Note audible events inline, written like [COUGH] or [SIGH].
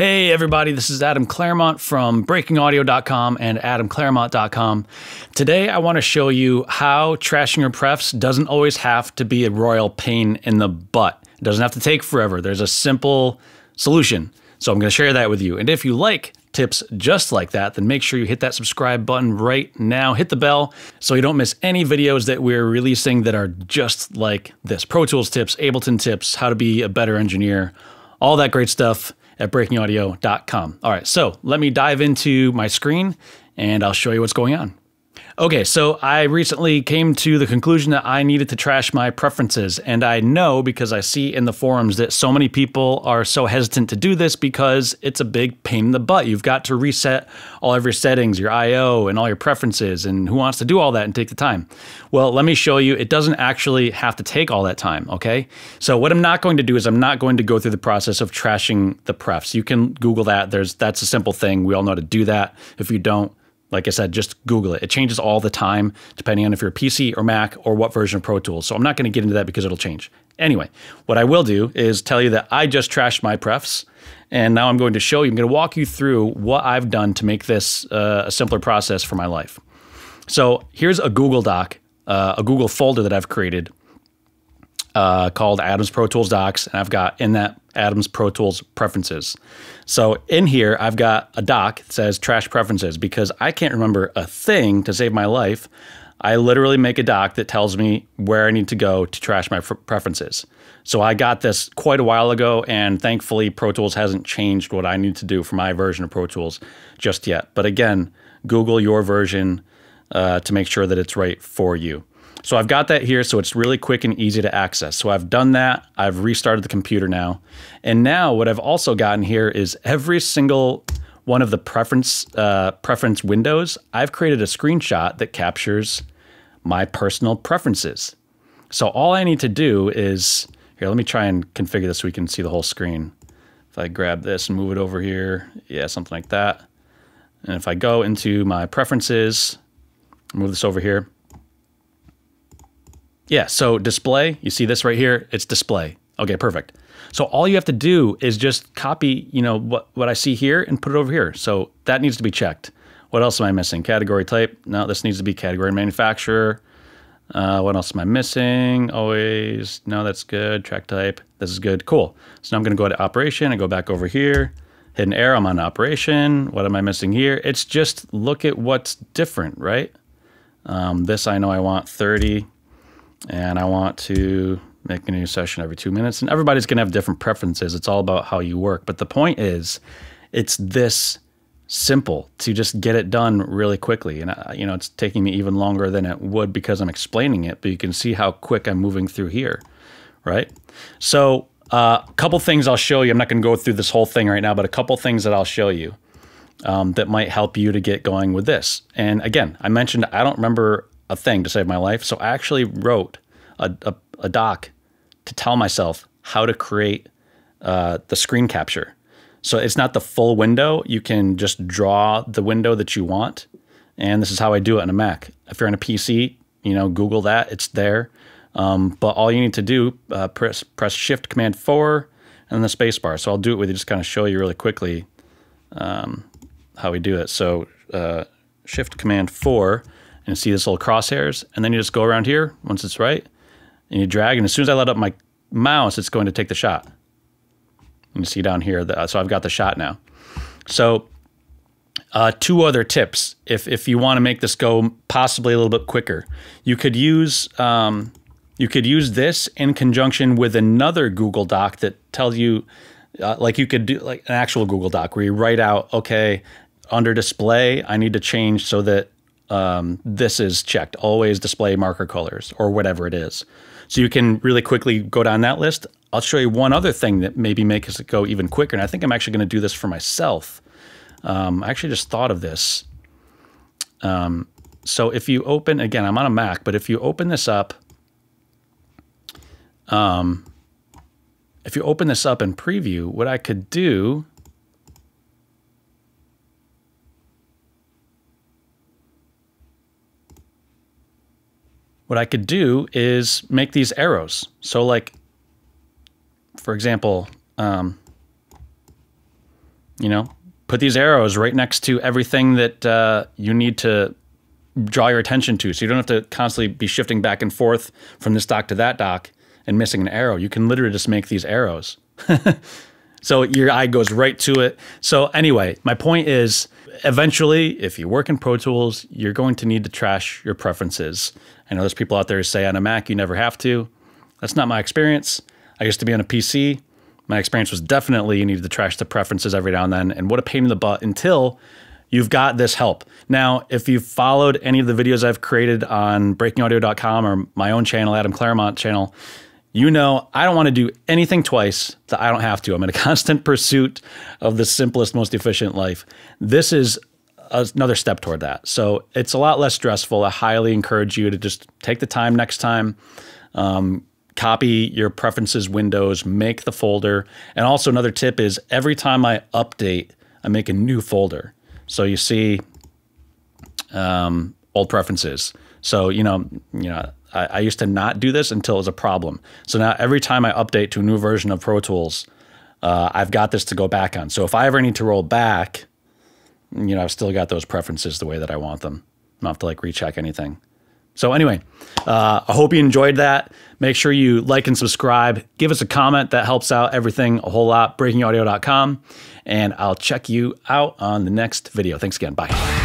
Hey, everybody, this is Adam Clairmont from breakingaudio.com and adamclairmont.com. Today, I want to show you how trashing your prefs doesn't always have to be a royal pain in the butt. It doesn't have to take forever. There's a simple solution. So, I'm going to share that with you. And if you like tips just like that, then make sure you hit that subscribe button right now. Hit the bell so you don't miss any videos that we're releasing that are just like this Pro Tools tips, Ableton tips, how to be a better engineer, all that great stuff at breakingaudio.com. All right, so let me dive into my screen and I'll show you what's going on. Okay, so I recently came to the conclusion that I needed to trash my preferences, and I know because I see in the forums that so many people are so hesitant to do this because it's a big pain in the butt. You've got to reset all of your settings, your I/O, and all your preferences, and who wants to do all that and take the time? Well, let me show you. It doesn't actually have to take all that time. Okay, so what I'm not going to do is I'm not going to go through the process of trashing the prefs. You can Google that. There's that's a simple thing. We all know how to do that. If you don't, like I said, just Google it. It changes all the time, depending on if you're a PC or Mac or what version of Pro Tools. So I'm not going to get into that because it'll change. Anyway, what I will do is tell you that I just trashed my prefs, and now I'm going to show you, I'm going to walk you through what I've done to make this uh, a simpler process for my life. So here's a Google Doc, uh, a Google folder that I've created uh, called Adams Pro Tools Docs, and I've got in that Adams Pro Tools Preferences. So in here, I've got a doc that says Trash Preferences because I can't remember a thing to save my life. I literally make a doc that tells me where I need to go to trash my preferences. So I got this quite a while ago, and thankfully, Pro Tools hasn't changed what I need to do for my version of Pro Tools just yet. But again, Google your version uh, to make sure that it's right for you. So I've got that here, so it's really quick and easy to access. So I've done that. I've restarted the computer now. And now what I've also gotten here is every single one of the preference uh, preference windows, I've created a screenshot that captures my personal preferences. So all I need to do is, here, let me try and configure this so we can see the whole screen. If I grab this and move it over here, yeah, something like that. And if I go into my preferences, move this over here, yeah, so display, you see this right here? It's display. Okay, perfect. So all you have to do is just copy, you know, what, what I see here and put it over here. So that needs to be checked. What else am I missing? Category type. No, this needs to be category manufacturer. Uh, what else am I missing? Always, no, that's good. Track type, this is good. Cool. So now I'm gonna go to operation and go back over here. Hit an arrow, I'm on operation. What am I missing here? It's just look at what's different, right? Um, this I know I want 30 and I want to make a new session every two minutes. And everybody's going to have different preferences. It's all about how you work. But the point is, it's this simple to just get it done really quickly. And, uh, you know, it's taking me even longer than it would because I'm explaining it, but you can see how quick I'm moving through here, right? So, a uh, couple things I'll show you. I'm not going to go through this whole thing right now, but a couple things that I'll show you um, that might help you to get going with this. And again, I mentioned I don't remember a thing to save my life. So I actually wrote a, a, a doc to tell myself how to create uh, the screen capture. So it's not the full window. You can just draw the window that you want. And this is how I do it on a Mac. If you're on a PC, you know, Google that, it's there. Um, but all you need to do, uh, press, press Shift Command 4 and the space bar. So I'll do it with you, just kind of show you really quickly um, how we do it. So uh, Shift Command 4 and see this little crosshairs. And then you just go around here once it's right and you drag. And as soon as I let up my mouse, it's going to take the shot. And you see down here, that, so I've got the shot now. So uh, two other tips, if, if you want to make this go possibly a little bit quicker, you could use um, you could use this in conjunction with another Google Doc that tells you, uh, like you could do like an actual Google Doc where you write out, okay, under display, I need to change so that um, this is checked. Always display marker colors or whatever it is. So you can really quickly go down that list. I'll show you one other thing that maybe makes it go even quicker. And I think I'm actually going to do this for myself. Um, I actually just thought of this. Um, so if you open, again, I'm on a Mac, but if you open this up, um, if you open this up in preview, what I could do what I could do is make these arrows. So like, for example, um, you know, put these arrows right next to everything that uh, you need to draw your attention to. So you don't have to constantly be shifting back and forth from this dock to that dock and missing an arrow. You can literally just make these arrows. [LAUGHS] so your eye goes right to it. So anyway, my point is eventually, if you work in Pro Tools, you're going to need to trash your preferences. I know there's people out there who say on a Mac you never have to. That's not my experience. I used to be on a PC. My experience was definitely you needed to trash the preferences every now and then. And what a pain in the butt until you've got this help. Now, if you've followed any of the videos I've created on breakingaudio.com or my own channel, Adam Clairmont channel, you know I don't want to do anything twice that I don't have to. I'm in a [LAUGHS] constant pursuit of the simplest, most efficient life. This is another step toward that. So it's a lot less stressful. I highly encourage you to just take the time next time. Um, copy your preferences windows, make the folder. And also another tip is every time I update, I make a new folder. So you see um, old preferences. So, you know, you know, I, I, used to not do this until it was a problem. So now every time I update to a new version of Pro Tools, uh, I've got this to go back on. So if I ever need to roll back, you know, I've still got those preferences the way that I want them. I don't have to like recheck anything. So anyway, uh, I hope you enjoyed that. Make sure you like and subscribe. Give us a comment. That helps out everything a whole lot. BreakingAudio.com. And I'll check you out on the next video. Thanks again. Bye.